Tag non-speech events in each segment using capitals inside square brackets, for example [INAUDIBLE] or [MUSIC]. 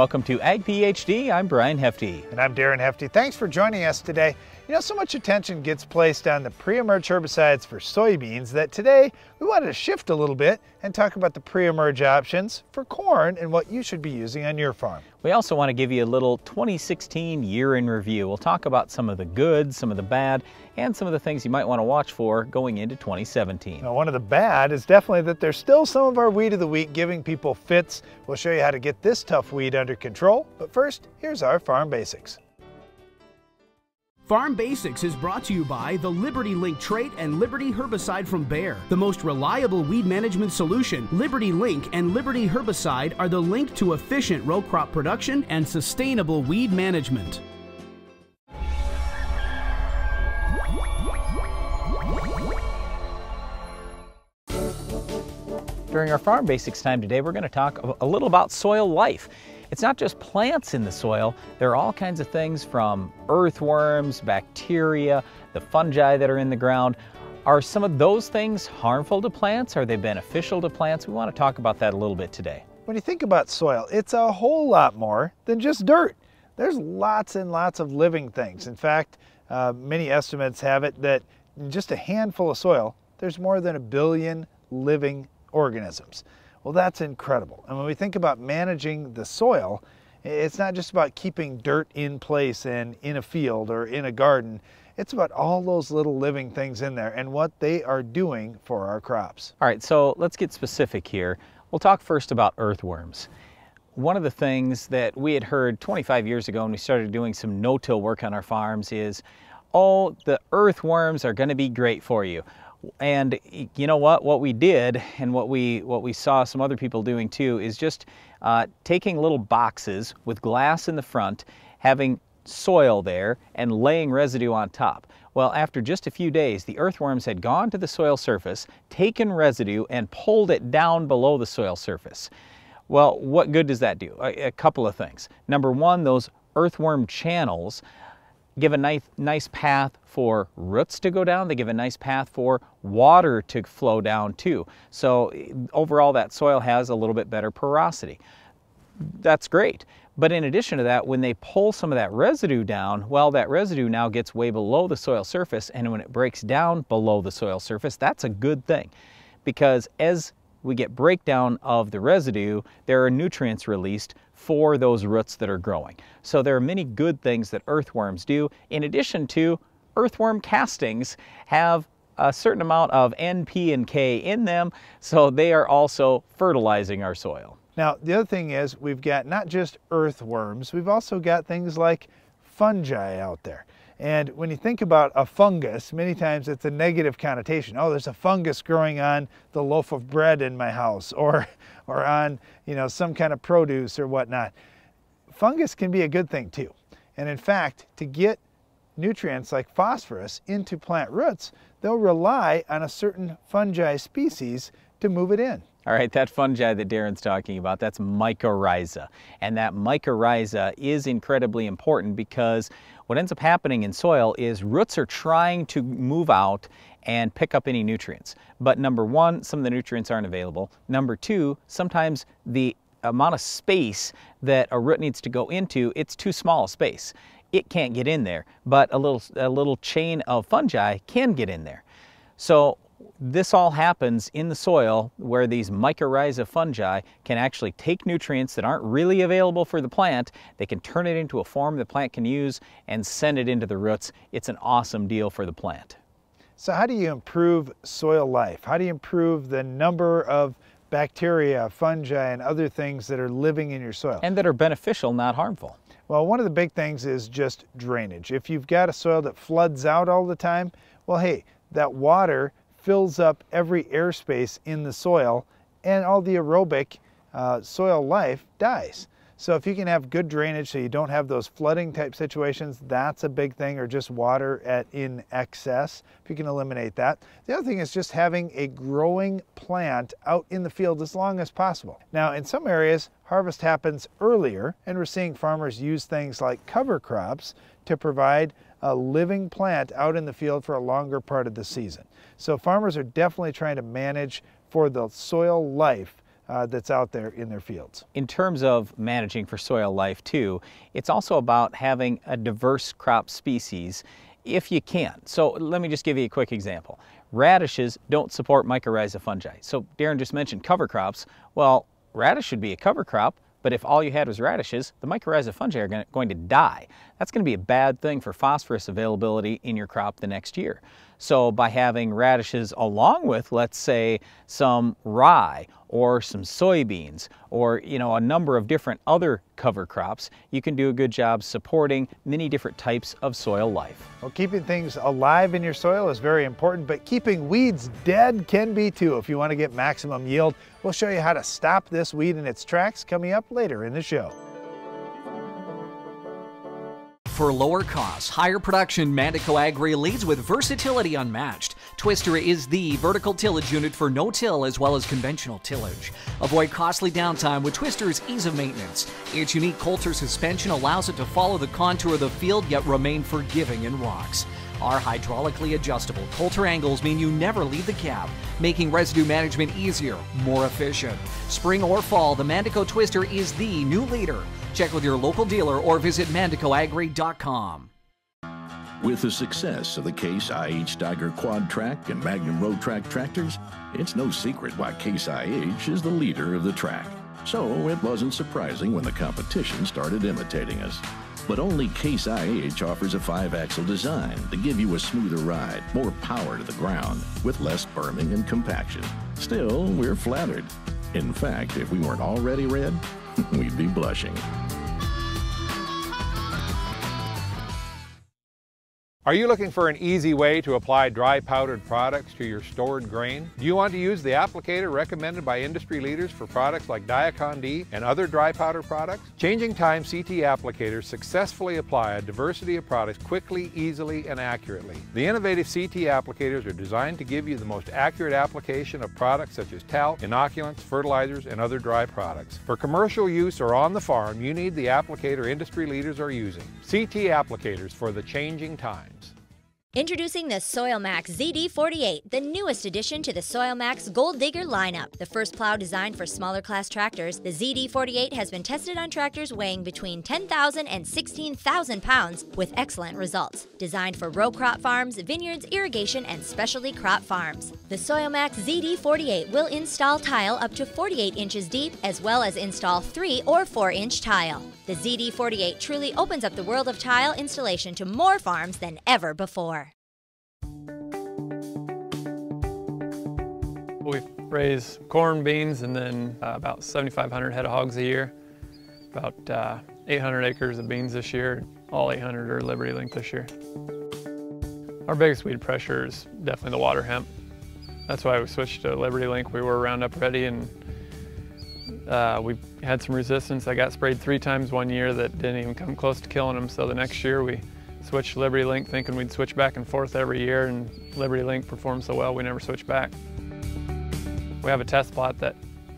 welcome to Ag PhD. I'm Brian Hefty. And I'm Darren Hefty. Thanks for joining us today. You know, so much attention gets placed on the pre-emerge herbicides for soybeans that today we wanted to shift a little bit and talk about the pre-emerge options for corn and what you should be using on your farm. We also want to give you a little 2016 year in review. We'll talk about some of the good, some of the bad, and some of the things you might want to watch for going into 2017. Now, one of the bad is definitely that there's still some of our weed of the week giving people fits. We'll show you how to get this tough weed under control. But first, here's our farm basics. Farm Basics is brought to you by the Liberty Link trait and Liberty herbicide from Bayer. The most reliable weed management solution, Liberty Link and Liberty herbicide are the link to efficient row crop production and sustainable weed management. During our Farm Basics time today, we're going to talk a little about soil life. It's not just plants in the soil, there are all kinds of things from earthworms, bacteria, the fungi that are in the ground. Are some of those things harmful to plants? Are they beneficial to plants? We want to talk about that a little bit today. When you think about soil, it's a whole lot more than just dirt. There's lots and lots of living things. In fact, uh, many estimates have it that in just a handful of soil, there's more than a billion living organisms. Well, that's incredible. And when we think about managing the soil, it's not just about keeping dirt in place and in a field or in a garden. It's about all those little living things in there and what they are doing for our crops. All right, so let's get specific here. We'll talk first about earthworms. One of the things that we had heard 25 years ago when we started doing some no-till work on our farms is, oh, the earthworms are gonna be great for you. And you know what? What we did, and what we what we saw some other people doing too, is just uh, taking little boxes with glass in the front, having soil there, and laying residue on top. Well, after just a few days, the earthworms had gone to the soil surface, taken residue, and pulled it down below the soil surface. Well, what good does that do? A, a couple of things. Number one, those earthworm channels give a nice, nice path for roots to go down. They give a nice path for water to flow down too. So overall that soil has a little bit better porosity. That's great. But in addition to that, when they pull some of that residue down, well, that residue now gets way below the soil surface, and when it breaks down below the soil surface, that's a good thing. Because as we get breakdown of the residue, there are nutrients released for those roots that are growing. So there are many good things that earthworms do, in addition to earthworm castings have a certain amount of N, P, and K in them, so they are also fertilizing our soil. Now, the other thing is we've got not just earthworms, we've also got things like fungi out there. And when you think about a fungus, many times it's a negative connotation. Oh, there's a fungus growing on the loaf of bread in my house [LAUGHS] or, or on you know, some kind of produce or whatnot. Fungus can be a good thing too. And in fact, to get nutrients like phosphorus into plant roots, they'll rely on a certain fungi species to move it in. All right, that fungi that Darren's talking about, that's mycorrhiza. And that mycorrhiza is incredibly important because what ends up happening in soil is roots are trying to move out and pick up any nutrients. But number one, some of the nutrients aren't available. Number two, sometimes the amount of space that a root needs to go into, it's too small a space. It can't get in there, but a little, a little chain of fungi can get in there. So this all happens in the soil where these mycorrhiza fungi can actually take nutrients that aren't really available for the plant, they can turn it into a form the plant can use and send it into the roots. It's an awesome deal for the plant. So how do you improve soil life? How do you improve the number of bacteria, fungi, and other things that are living in your soil? And that are beneficial, not harmful. Well, one of the big things is just drainage. If you've got a soil that floods out all the time, well, hey, that water fills up every airspace in the soil and all the aerobic uh, soil life dies. So if you can have good drainage so you don't have those flooding type situations, that's a big thing, or just water at in excess, if you can eliminate that. The other thing is just having a growing plant out in the field as long as possible. Now in some areas, harvest happens earlier, and we're seeing farmers use things like cover crops to provide a living plant out in the field for a longer part of the season. So farmers are definitely trying to manage for the soil life uh, that's out there in their fields. In terms of managing for soil life too, it's also about having a diverse crop species if you can. So let me just give you a quick example. Radishes don't support mycorrhiza fungi. So Darren just mentioned cover crops. Well, radish should be a cover crop, but if all you had was radishes, the mycorrhiza fungi are going to die. That's going to be a bad thing for phosphorus availability in your crop the next year. So by having radishes along with, let's say, some rye or some soybeans or you know a number of different other cover crops, you can do a good job supporting many different types of soil life. Well, keeping things alive in your soil is very important, but keeping weeds dead can be too. If you want to get maximum yield, we'll show you how to stop this weed in its tracks coming up later in the show. For lower costs, higher production, Mandako Agri leads with versatility unmatched. Twister is the vertical tillage unit for no-till as well as conventional tillage. Avoid costly downtime with Twister's ease of maintenance. Its unique Coulter suspension allows it to follow the contour of the field yet remain forgiving in rocks. Our hydraulically adjustable Coulter angles mean you never leave the cab, making residue management easier, more efficient. Spring or fall, the Mandako Twister is the new leader. Check with your local dealer or visit mandakoagri.com. With the success of the Case IH Steiger Quad Track and Magnum Rowtrac tractors, it's no secret why Case IH is the leader of the track. So it wasn't surprising when the competition started imitating us. But only Case IH offers a five-axle design to give you a smoother ride, more power to the ground, with less berming and compaction. Still, we're flattered. In fact, if we weren't already red, we'd be blushing. Are you looking for an easy way to apply dry powdered products to your stored grain? Do you want to use the applicator recommended by industry leaders for products like Diacon D and other dry powder products? Changing Time CT applicators successfully apply a diversity of products quickly, easily, and accurately. The innovative CT applicators are designed to give you the most accurate application of products such as talc, inoculants, fertilizers, and other dry products. For commercial use or on the farm, you need the applicator industry leaders are using. CT applicators for the changing time. Introducing the SoilMax ZD48, the newest addition to the SoilMax Gold Digger lineup. The first plow designed for smaller class tractors, the ZD48 has been tested on tractors weighing between 10,000 and 16,000 pounds with excellent results. Designed for row crop farms, vineyards, irrigation, and specialty crop farms. The SoilMax ZD48 will install tile up to 48 inches deep as well as install 3 or 4 inch tile. The ZD48 truly opens up the world of tile installation to more farms than ever before. We raise corn, beans, and then uh, about 7,500 head of hogs a year. About uh, 800 acres of beans this year. All 800 are Liberty Link this year. Our biggest weed pressure is definitely the water hemp. That's why we switched to Liberty Link. We were Roundup ready and uh, we had some resistance. I got sprayed three times one year that didn't even come close to killing them. So the next year we switched Liberty Link thinking we'd switch back and forth every year and Liberty Link performed so well we never switched back. We have a test plot that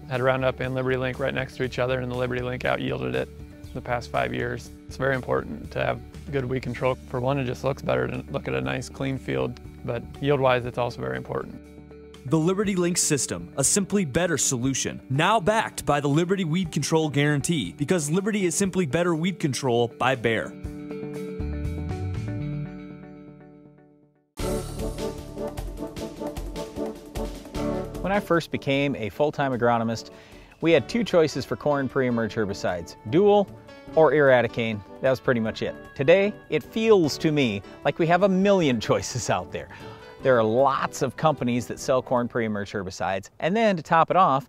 had Roundup and Liberty Link right next to each other and the Liberty Link out yielded it the past five years. It's very important to have good weed control. For one, it just looks better to look at a nice clean field, but yield-wise, it's also very important. The Liberty Link system, a simply better solution. Now backed by the Liberty Weed Control Guarantee, because Liberty is simply better weed control by Bayer. When I first became a full-time agronomist, we had two choices for corn pre-emerge herbicides, dual or Eradicane. That was pretty much it. Today, it feels to me like we have a million [LAUGHS] choices out there. There are lots of companies that sell corn pre-emerge herbicides, and then to top it off,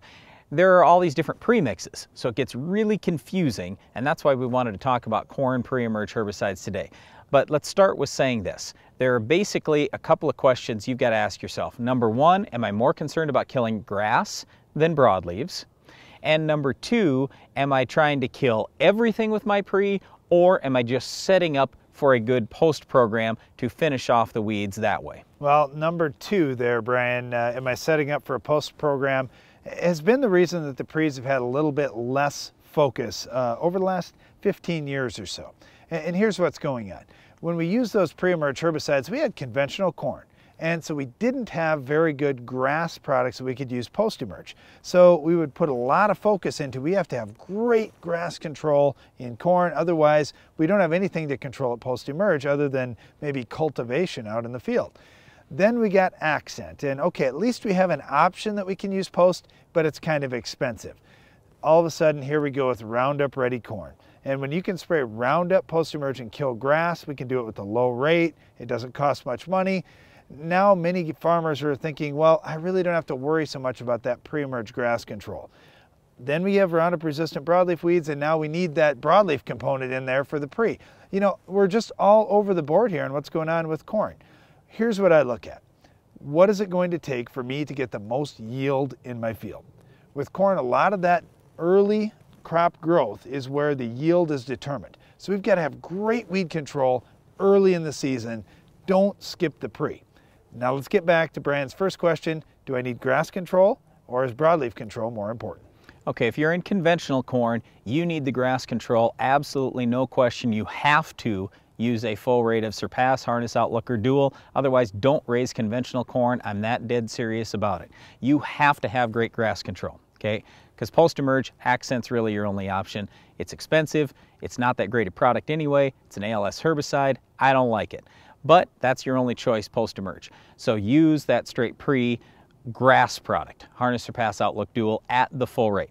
there are all these different premixes, so it gets really confusing, and that's why we wanted to talk about corn pre-emerge herbicides today. But let's start with saying this. There are basically a couple of questions you've got to ask yourself. Number one, am I more concerned about killing grass than broadleaves? And number two, am I trying to kill everything with my pre or am I just setting up for a good post program to finish off the weeds that way? Well, number two there, Brian, uh, am I setting up for a post program has been the reason that the pre's have had a little bit less focus uh, over the last 15 years or so. And, and here's what's going on. When we used those pre-emerge herbicides, we had conventional corn. And so we didn't have very good grass products that we could use post-emerge. So we would put a lot of focus into, we have to have great grass control in corn. Otherwise, we don't have anything to control it post-emerge other than maybe cultivation out in the field. Then we got accent and okay, at least we have an option that we can use post, but it's kind of expensive. All of a sudden, here we go with Roundup Ready Corn. And when you can spray Roundup post-emerge and kill grass, we can do it with a low rate. It doesn't cost much money. Now many farmers are thinking, well, I really don't have to worry so much about that pre-emerge grass control. Then we have Roundup resistant broadleaf weeds and now we need that broadleaf component in there for the pre. You know, we're just all over the board here on what's going on with corn. Here's what I look at. What is it going to take for me to get the most yield in my field? With corn, a lot of that early crop growth is where the yield is determined. So we've got to have great weed control early in the season. Don't skip the pre. Now let's get back to Brian's first question. Do I need grass control or is broadleaf control more important? Okay, if you're in conventional corn, you need the grass control. Absolutely no question. You have to use a full rate of Surpass, Harness Outlook, or Dual. Otherwise, don't raise conventional corn. I'm that dead serious about it. You have to have great grass control, okay? because post-emerge, Accent's really your only option. It's expensive, it's not that great a product anyway, it's an ALS herbicide, I don't like it. But that's your only choice post-emerge. So use that straight pre grass product, Harness Surpass Outlook Dual at the full rate.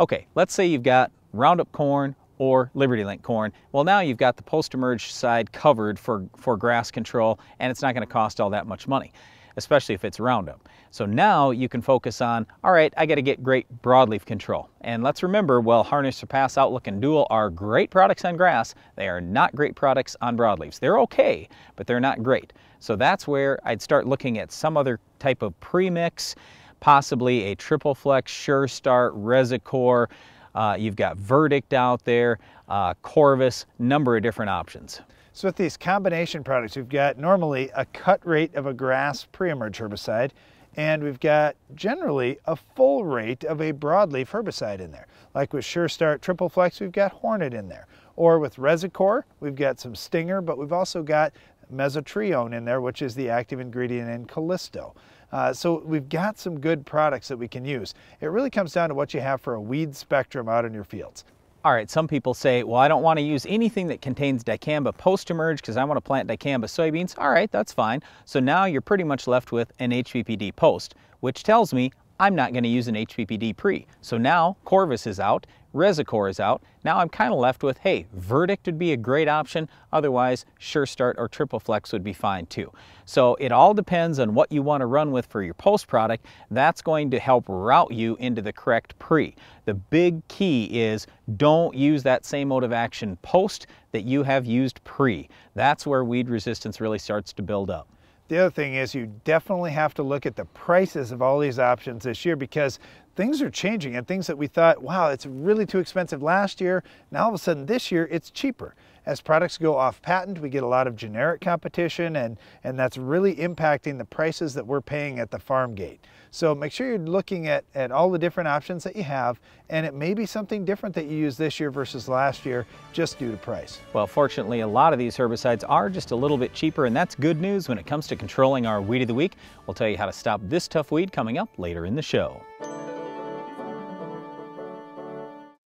Okay, let's say you've got Roundup corn or Liberty Link corn. Well, now you've got the post-emerge side covered for, for grass control and it's not gonna cost all that much money especially if it's Roundup. So now you can focus on, all right, I got to get great broadleaf control. And let's remember, well, Harness, Surpass, Outlook, and Dual are great products on grass. They are not great products on broadleaves. They're okay, but they're not great. So that's where I'd start looking at some other type of premix, possibly a Triple Flex, Sure Start, Resicore. Uh, you've got Verdict out there, uh, Corvus, number of different options. So with these combination products, we've got normally a cut rate of a grass pre-emerge herbicide, and we've got generally a full rate of a broadleaf herbicide in there. Like with Sure Start Triple Flex, we've got Hornet in there. Or with Resicore, we've got some Stinger, but we've also got Mesotrione in there, which is the active ingredient in Callisto. Uh, so we've got some good products that we can use. It really comes down to what you have for a weed spectrum out in your fields. All right, some people say, well, I don't want to use anything that contains dicamba post-emerge because I want to plant dicamba soybeans. All right, that's fine. So now you're pretty much left with an HPPD post, which tells me I'm not going to use an HPPD pre. So now Corvus is out, Resicore is out. Now I'm kind of left with, hey, Verdict would be a great option. Otherwise, Sure Start or Triple Flex would be fine too. So it all depends on what you want to run with for your post product. That's going to help route you into the correct pre. The big key is don't use that same mode of action post that you have used pre. That's where weed resistance really starts to build up. The other thing is you definitely have to look at the prices of all these options this year because things are changing and things that we thought, wow, it's really too expensive last year. Now all of a sudden this year it's cheaper. As products go off patent, we get a lot of generic competition and, and that's really impacting the prices that we're paying at the farm gate. So make sure you're looking at, at all the different options that you have and it may be something different that you use this year versus last year just due to price. Well, fortunately, a lot of these herbicides are just a little bit cheaper and that's good news when it comes to controlling our weed of the week. We'll tell you how to stop this tough weed coming up later in the show.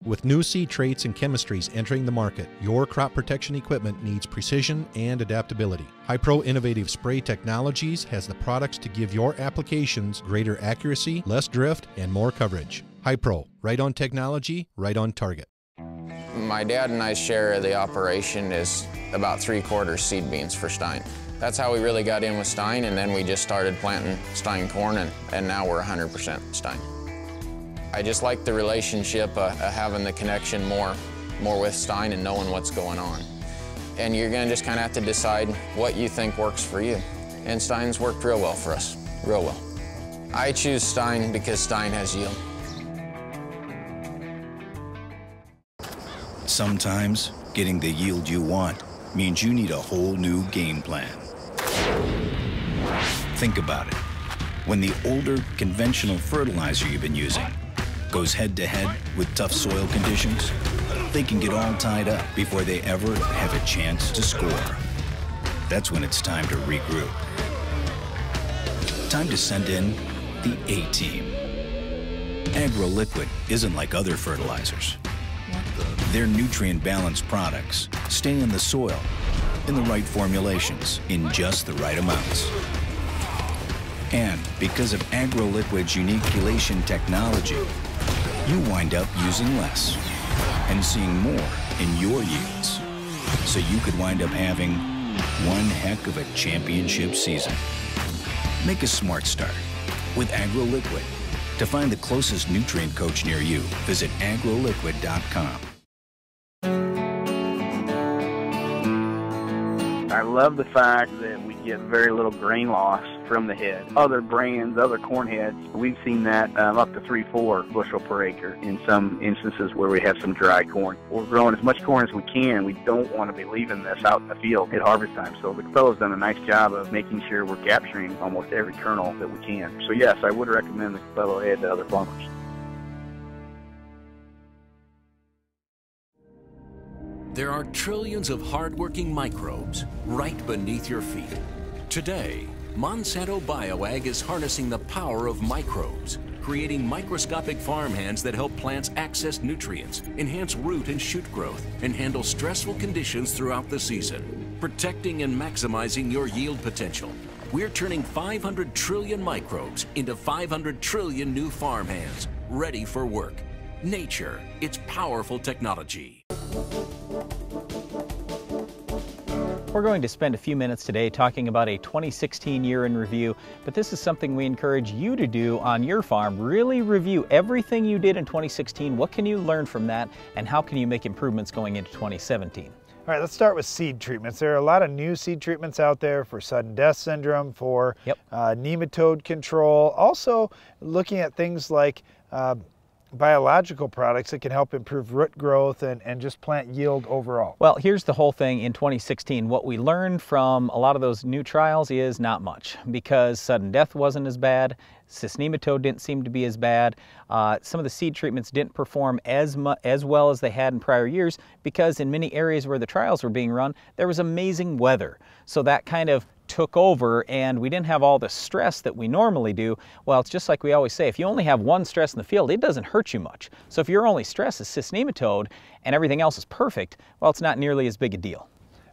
With new seed traits and chemistries entering the market, your crop protection equipment needs precision and adaptability. Hypro Innovative Spray Technologies has the products to give your applications greater accuracy, less drift, and more coverage. Hypro, right on technology, right on target. My dad and I share the operation is about three quarters seed beans for Stine. That's how we really got in with Stine, and then we just started planting Stine corn, and, and now we're 100% Stine. I just like the relationship, uh, uh, having the connection more, more with Stine and knowing what's going on. And you're gonna just kind of have to decide what you think works for you. And Stine's worked real well for us, real well. I choose Stine because Stine has yield. Sometimes getting the yield you want means you need a whole new game plan. Think about it. When the older conventional fertilizer you've been using goes head to head with tough soil conditions, they can get all tied up before they ever have a chance to score. That's when it's time to regroup. Time to send in the A-Team. AgroLiquid isn't like other fertilizers. Their nutrient-balanced products stay in the soil in the right formulations in just the right amounts. And because of AgroLiquid's unique chelation technology, you wind up using less and seeing more in your yields. So you could wind up having one heck of a championship season. Make a smart start with AgroLiquid. To find the closest nutrient coach near you, visit agroliquid.com. love the fact that we get very little grain loss from the head. Other brands, other corn heads, we've seen that um, up to three, four bushel per acre in some instances where we have some dry corn. We're growing as much corn as we can. We don't want to be leaving this out in the field at harvest time. So the fellow's done a nice job of making sure we're capturing almost every kernel that we can. So yes, I would recommend the fellow head to other farmers. There are trillions of hardworking microbes right beneath your feet. Today, Monsanto BioAg is harnessing the power of microbes, creating microscopic farmhands that help plants access nutrients, enhance root and shoot growth, and handle stressful conditions throughout the season, protecting and maximizing your yield potential. We're turning 500 trillion microbes into 500 trillion new farmhands, ready for work. Nature, it's powerful technology. We're going to spend a few minutes today talking about a 2016 year in review, but this is something we encourage you to do on your farm. Really review everything you did in 2016. What can you learn from that, and how can you make improvements going into 2017? All right, let's start with seed treatments. There are a lot of new seed treatments out there for sudden death syndrome, for yep. uh, nematode control. Also, looking at things like uh, biological products that can help improve root growth and, and just plant yield overall? Well, here's the whole thing in 2016. What we learned from a lot of those new trials is not much because sudden death wasn't as bad, cyst nematode didn't seem to be as bad. Uh, some of the seed treatments didn't perform as, as well as they had in prior years because in many areas where the trials were being run, there was amazing weather. So that kind of took over and we didn't have all the stress that we normally do, well, it's just like we always say, if you only have one stress in the field, it doesn't hurt you much. So if your only stress is cyst nematode and everything else is perfect, well, it's not nearly as big a deal.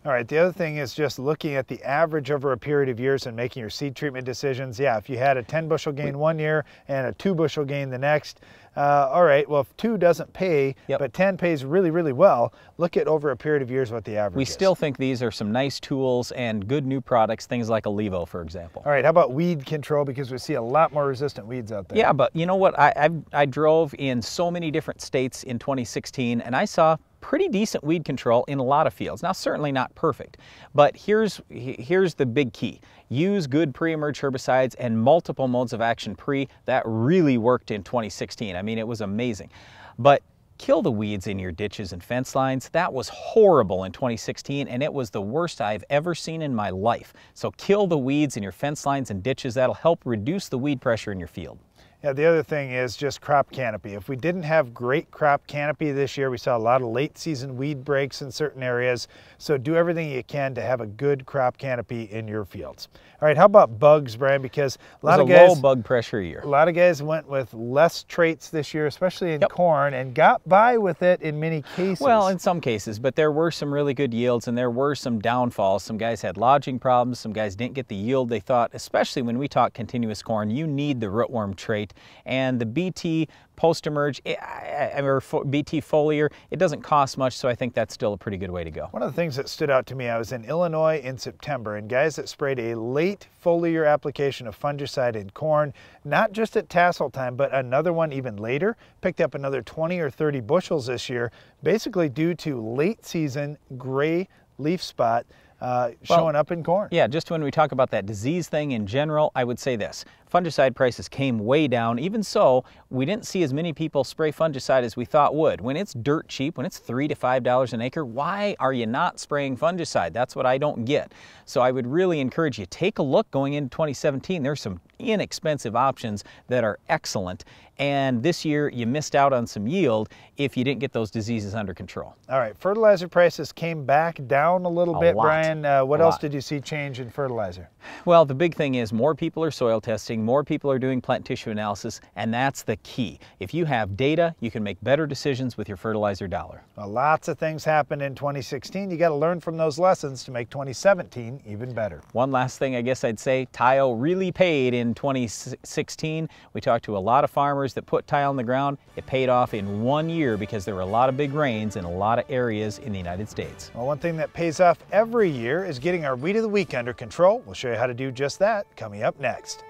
All right, the other thing is just looking at the average over a period of years and making your seed treatment decisions. Yeah, if you had a 10 bushel gain one year and a two bushel gain the next, uh, all right, well, if two doesn't pay, yep. but 10 pays really, really well, look at over a period of years what the average is. We is. still think these are some nice tools and good new products, things like Levo, for example. All right, how about weed control? Because we see a lot more resistant weeds out there. Yeah, but you know what? I, I, I drove in so many different states in 2016, and I saw pretty decent weed control in a lot of fields. Now, certainly not perfect, but here's, here's the big key. Use good pre-emerge herbicides and multiple modes of action pre. That really worked in 2016. I mean, it was amazing. But kill the weeds in your ditches and fence lines. That was horrible in 2016 and it was the worst I've ever seen in my life. So kill the weeds in your fence lines and ditches. That'll help reduce the weed pressure in your field. Yeah, the other thing is just crop canopy. If we didn't have great crop canopy this year, we saw a lot of late season weed breaks in certain areas. So do everything you can to have a good crop canopy in your fields. All right, how about bugs, Brian? Because a lot of a guys low bug pressure year. A lot of guys went with less traits this year, especially in yep. corn, and got by with it in many cases. Well, in some cases, but there were some really good yields, and there were some downfalls. Some guys had lodging problems. Some guys didn't get the yield they thought. Especially when we talk continuous corn, you need the rootworm trait, and the BT post-emerge eh, eh, or BT foliar, it doesn't cost much, so I think that's still a pretty good way to go. One of the things that stood out to me, I was in Illinois in September, and guys that sprayed a late foliar application of fungicide in corn, not just at tassel time, but another one even later, picked up another 20 or 30 bushels this year, basically due to late season gray leaf spot uh, well, showing up in corn. Yeah, just when we talk about that disease thing in general, I would say this. fungicide prices came way down. Even so, we didn't see as many people spray fungicide as we thought would. When it's dirt cheap, when it's three to five dollars an acre, why are you not spraying fungicide? That's what I don't get. So I would really encourage you, take a look going into 2017. There's some inexpensive options that are excellent. And this year you missed out on some yield if you didn't get those diseases under control. All right, fertilizer prices came back down a little A bit, lot. Brian. Uh, what A else lot. did you see change in fertilizer? Well, the big thing is more people are soil testing, more people are doing plant tissue analysis, and that's the key. If you have data, you can make better decisions with your fertilizer dollar. Well, lots of things happened in 2016. You got to learn from those lessons to make 2017 even better. One last thing I guess I'd say, tile really paid in 2016. We talked to a lot of farmers that put tile on the ground. It paid off in one year because there were a lot of big rains in a lot of areas in the United States. Well, one thing that pays off every year is getting our weed of the week under control. We'll show you how to do just that coming up next.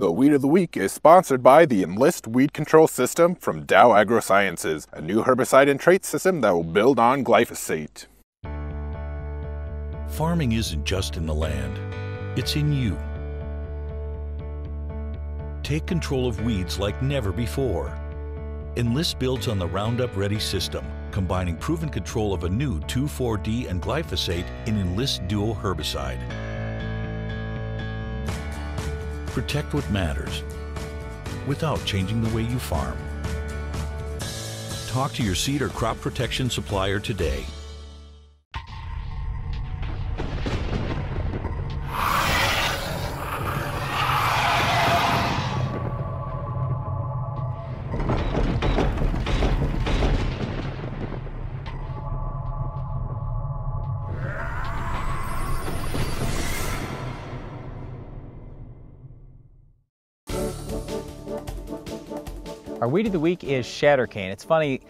The Weed of the Week is sponsored by the Enlist Weed Control System from Dow AgroSciences, a new herbicide and trait system that will build on glyphosate. Farming isn't just in the land, it's in you. Take control of weeds like never before. Enlist builds on the Roundup Ready system, combining proven control of a new 2,4-D and glyphosate in Enlist Duo herbicide. Protect what matters without changing the way you farm. Talk to your seed or crop protection supplier today. Our weed of the week is shattercane. It's funny,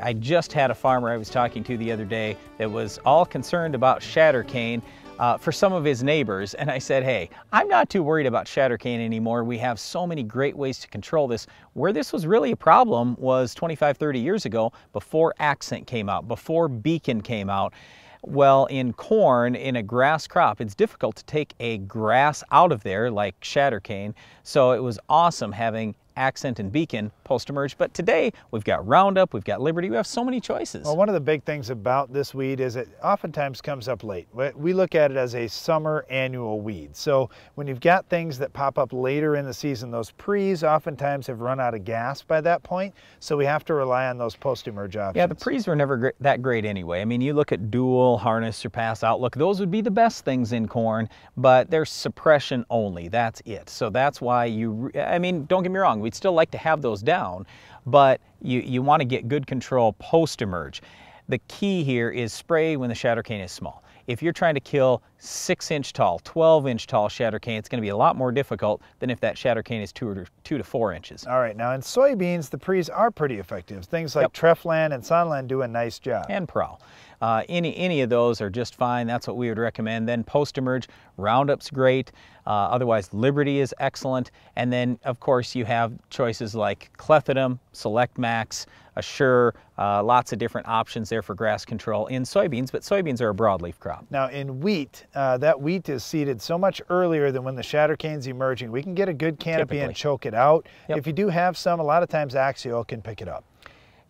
I just had a farmer I was talking to the other day that was all concerned about shattercane uh, for some of his neighbors. And I said, hey, I'm not too worried about shattercane anymore. We have so many great ways to control this. Where this was really a problem was 25, 30 years ago before Accent came out, before Beacon came out. Well, in corn, in a grass crop, it's difficult to take a grass out of there like shattercane. So it was awesome having Accent and Beacon post-emerge. But today we've got Roundup, we've got Liberty, we have so many choices. Well, one of the big things about this weed is it oftentimes comes up late. We- We look at it as a summer annual weed. So when you've got things that pop up later in the season, those pre's oftentimes have run out of gas by that point. So we have to rely on those post-emerge options. Yeah, the pre's were never that great anyway. I mean, you look at dual, harness, surpass, outlook, those would be the best things in corn, but they're suppression only. That's it. So that's why you, I mean, don't get me wrong, we'd still like to have those down, but you, you want to get good control post emerge. The key here is spray when the shatter cane is small. If you're trying to kill six inch tall, 12 inch tall shatter cane, it's going to be a lot more difficult than if that shatter cane is two, or, two to four inches. All right, now in soybeans, the pre's are pretty effective. Things like Treflan and Sonalan do a nice job. and Prowl. Uh, any, any of those are just fine. That's what we would recommend. Then post-emerge, Roundup's great. Uh, otherwise, Liberty is excellent. And then, of course, you have choices like Clethodim, Select Max, Assure, uh, lots of different options there for grass control in soybeans, but soybeans are a broadleaf crop. Now in wheat, uh, that wheat is seeded so much earlier than when the shatter cane's emerging. We can get a good canopy and choke it out. If you do have some, a lot of times Axial can pick it up.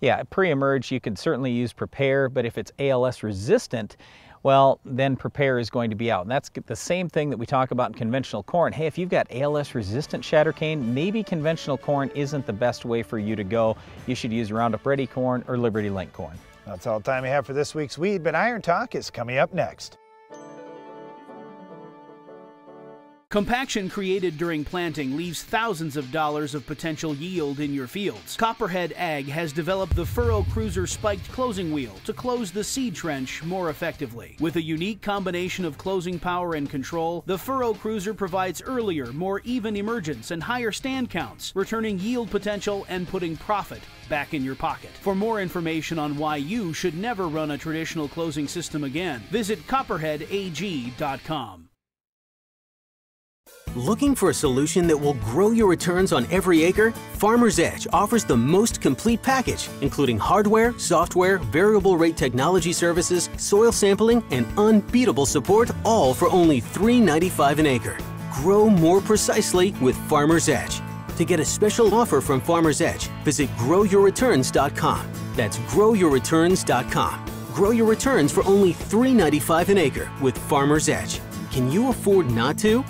Yeah, pre-emerge, you can certainly use Prepare, but if it's ALS resistant, well, then Prepare is going to be out. And that's the same thing that we talk about in conventional corn. Hey, if you've got ALS resistant shatter cane, maybe conventional corn isn't the best way for you to go. You should use Roundup Ready corn or Liberty Link corn. That's all the time we have for this week's Weed, but Iron Talk is coming up next. Compaction created during planting leaves thousands of dollars of potential yield in your fields. Copperhead Ag has developed the Furrow Cruiser spiked closing wheel to close the seed trench more effectively. With a unique combination of closing power and control, the Furrow Cruiser provides earlier, more even emergence and higher stand counts, returning yield potential and putting profit back in your pocket. For more information on why you should never run a traditional closing system again, visit copperheadag.com. Looking for a solution that will grow your returns on every acre? Farmer's Edge offers the most complete package, including hardware, software, variable rate technology services, soil sampling, and unbeatable support, all for only $3.95 an acre. Grow more precisely with Farmer's Edge. To get a special offer from Farmer's Edge, visit growyourreturns.com. That's growyourreturns.com. Grow your returns for only $3.95 an acre with Farmer's Edge. Can you afford not to?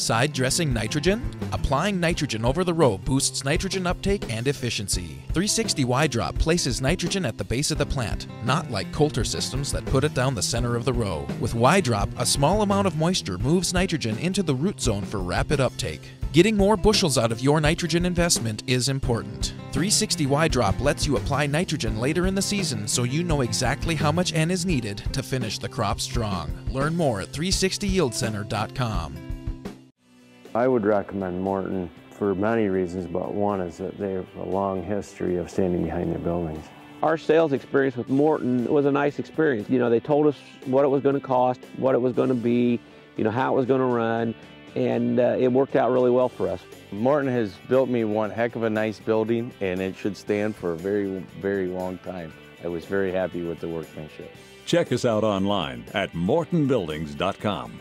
Side dressing nitrogen? Applying nitrogen over the row boosts nitrogen uptake and efficiency. 360 Y-Drop places nitrogen at the base of the plant, not like Coulter systems that put it down the center of the row. With Y-Drop, a small amount of moisture moves nitrogen into the root zone for rapid uptake. Getting more bushels out of your nitrogen investment is important. 360 Y-Drop lets you apply nitrogen later in the season so you know exactly how much N is needed to finish the crop strong. Learn more at 360yieldcenter.com. I would recommend Morton for many reasons, but one is that they have a long history of standing behind their buildings. Our sales experience with Morton was a nice experience. You know, they told us what it was going to cost, what it was going to be, you know, how it was going to run, and uh, it worked out really well for us. Morton has built me one heck of a nice building, and it should stand for a very, very long time. I was very happy with the workmanship. Check us out online at mortonbuildings.com.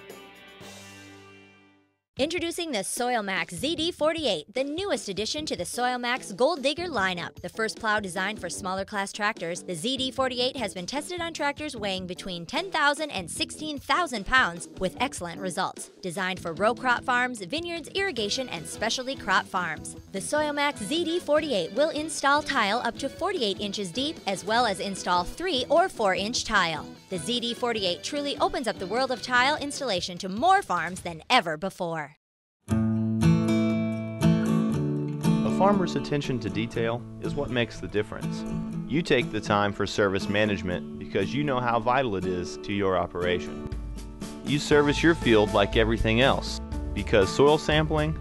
Introducing the SoilMax ZD48, the newest addition to the SoilMax Gold Digger lineup. The first plow designed for smaller class tractors, the ZD48 has been tested on tractors weighing between 10,000 and 16,000 pounds with excellent results. Designed for row crop farms, vineyards, irrigation, and specialty crop farms. The SoilMax ZD48 will install tile up to 48 inches deep as well as install 3 or 4 inch tile. The ZD48 truly opens up the world of tile installation to more farms than ever before. Farmer's attention to detail is what makes the difference. You take the time for service management because you know how vital it is to your operation. You service your field like everything else because soil sampling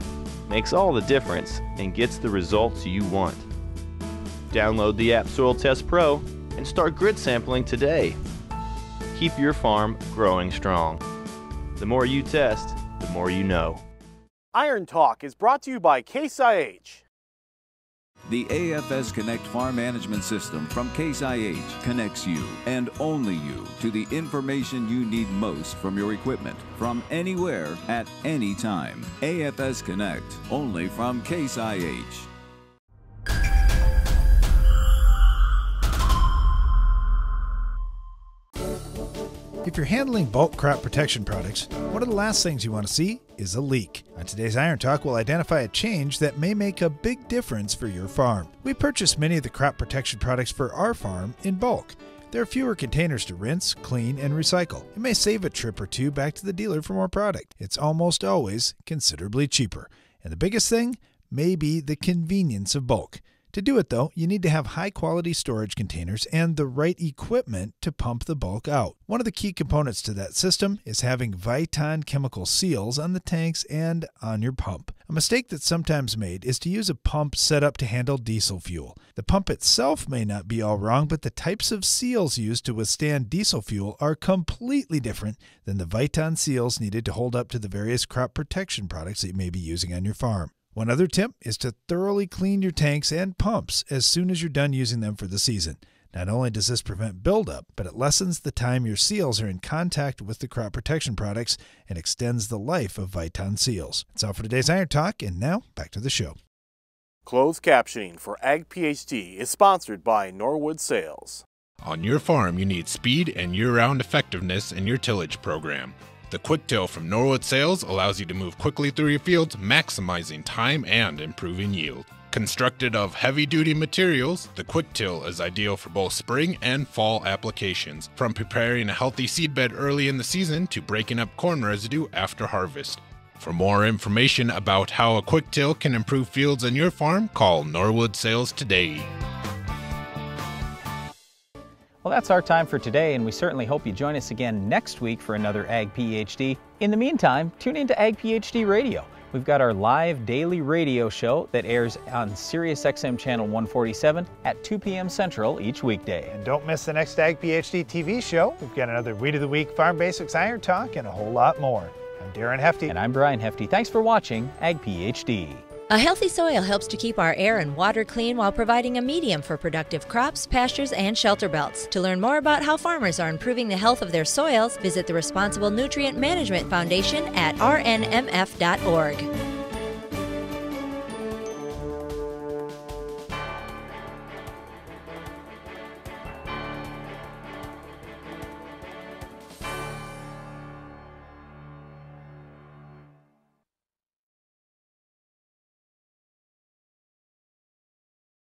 makes all the difference and gets the results you want. Download the app Soil Test Pro and start grid sampling today. Keep your farm growing strong. The more you test, the more you know. Iron Talk is brought to you by Case IH. The AFS Connect Farm Management System from Case IH connects you and only you to the information you need most from your equipment from anywhere at any time. AFS Connect only from Case IH. If you're handling bulk crop protection products, one of the last things you want to see is a leak. On today's Iron Talk, we'll identify a change that may make a big difference for your farm. We purchase many of the crop protection products for our farm in bulk. There are fewer containers to rinse, clean, and recycle. It may save a trip or two back to the dealer for more product. It's almost always considerably cheaper. And the biggest thing may be the convenience of bulk. To do it, though, you need to have high quality storage containers and the right equipment to pump the bulk out. One of the key components to that system is having Viton chemical seals on the tanks and on your pump. A mistake that's sometimes made is to use a pump set up to handle diesel fuel. The pump itself may not be all wrong, but the types of seals used to withstand diesel fuel are completely different than the Viton seals needed to hold up to the various crop protection products that you may be using on your farm. One other tip is to thoroughly clean your tanks and pumps as soon as you're done using them for the season. Not only does this prevent buildup, but it lessens the time your seals are in contact with the crop protection products and extends the life of Viton seals. That's all for today's Iron Talk, and now back to the show. Closed captioning for Ag PhD is sponsored by Norwood Sales. On your farm, you need speed and year round effectiveness in your tillage program. The Quick Till from Norwood Sales allows you to move quickly through your fields, maximizing time and improving yield. Constructed of heavy duty materials, the Quick Till is ideal for both spring and fall applications, from preparing a healthy seedbed early in the season to breaking up corn residue after harvest. For more information about how a Quick Till can improve fields on your farm, call Norwood Sales today. Well, that's our time for today, and we certainly hope you join us again next week for another Ag PhD. In the meantime, tune into Ag PhD Radio. We've got our live daily radio show that airs on SiriusXM channel 147 at 2 p.m. Central each weekday. And don't miss the next Ag PhD TV show. We've got another Weed of the Week, Farm Basics Iron Talk, and a whole lot more. I'm Darren Hefty. And I'm Brian Hefty. Thanks for watching Ag PhD. A healthy soil helps to keep our air and water clean while providing a medium for productive crops, pastures, and shelter belts. To learn more about how farmers are improving the health of their soils, visit the Responsible Nutrient Management Foundation at rnmf.org.